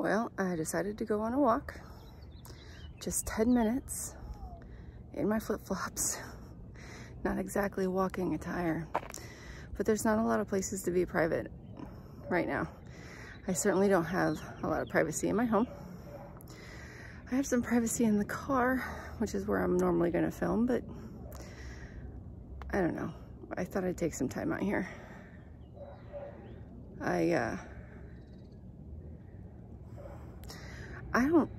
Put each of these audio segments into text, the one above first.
Well, I decided to go on a walk. Just 10 minutes in my flip-flops. Not exactly walking attire, but there's not a lot of places to be private right now. I certainly don't have a lot of privacy in my home. I have some privacy in the car, which is where I'm normally gonna film, but I don't know. I thought I'd take some time out here. I, uh, I don't,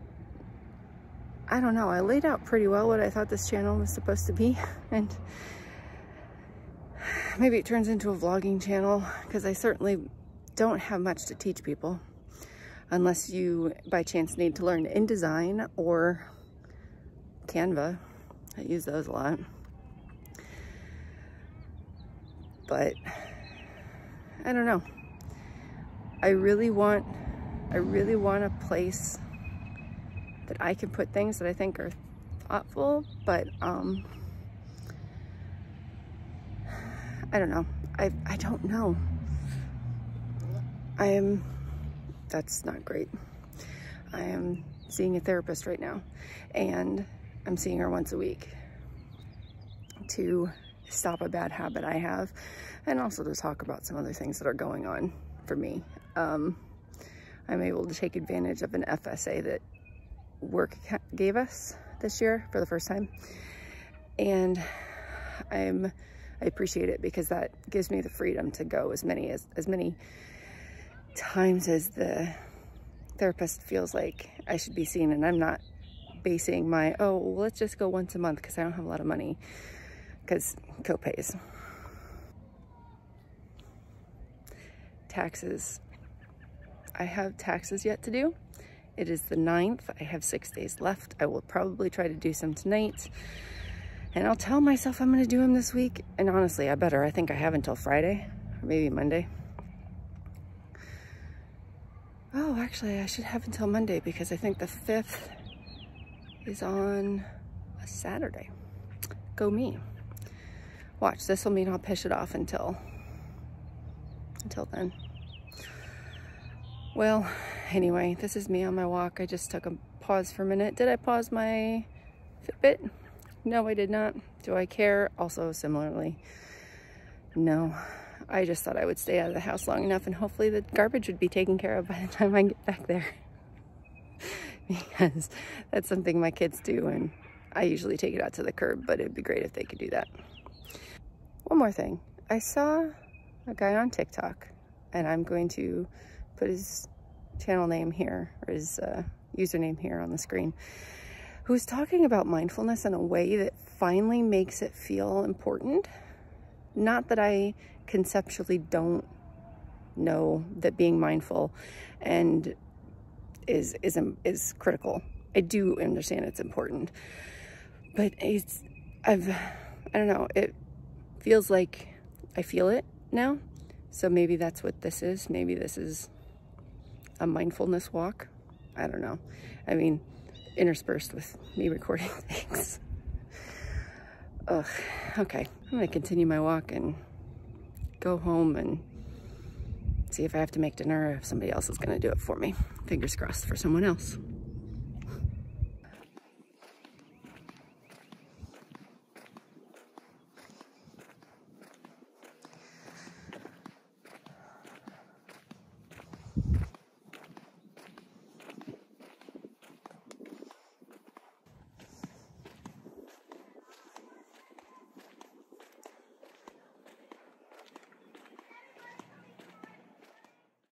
I don't know. I laid out pretty well what I thought this channel was supposed to be. And maybe it turns into a vlogging channel because I certainly don't have much to teach people unless you by chance need to learn InDesign or Canva. I use those a lot. But I don't know. I really want, I really want a place that I can put things that I think are thoughtful, but um, I don't know. I, I don't know. I am, that's not great. I am seeing a therapist right now and I'm seeing her once a week to stop a bad habit I have and also to talk about some other things that are going on for me. Um, I'm able to take advantage of an FSA that work gave us this year for the first time. And I'm, I appreciate it because that gives me the freedom to go as many as, as many times as the therapist feels like I should be seen. And I'm not basing my, oh, well, let's just go once a month because I don't have a lot of money because co-pays. Taxes. I have taxes yet to do. It is the 9th. I have six days left. I will probably try to do some tonight. And I'll tell myself I'm going to do them this week. And honestly, I better. I think I have until Friday or maybe Monday. Oh, actually, I should have until Monday because I think the 5th is on a Saturday. Go me. Watch, this will mean I'll push it off until, until then. Well, anyway, this is me on my walk. I just took a pause for a minute. Did I pause my Fitbit? No, I did not. Do I care? Also, similarly, no. I just thought I would stay out of the house long enough and hopefully the garbage would be taken care of by the time I get back there. because that's something my kids do and I usually take it out to the curb, but it'd be great if they could do that. One more thing. I saw a guy on TikTok and I'm going to put his channel name here or his uh, username here on the screen, who's talking about mindfulness in a way that finally makes it feel important. Not that I conceptually don't know that being mindful and is is is critical. I do understand it's important, but it's I've I don't know. It feels like I feel it now. So maybe that's what this is. Maybe this is a mindfulness walk. I don't know. I mean, interspersed with me recording things. Ugh, okay. I'm gonna continue my walk and go home and see if I have to make dinner or if somebody else is gonna do it for me. Fingers crossed for someone else.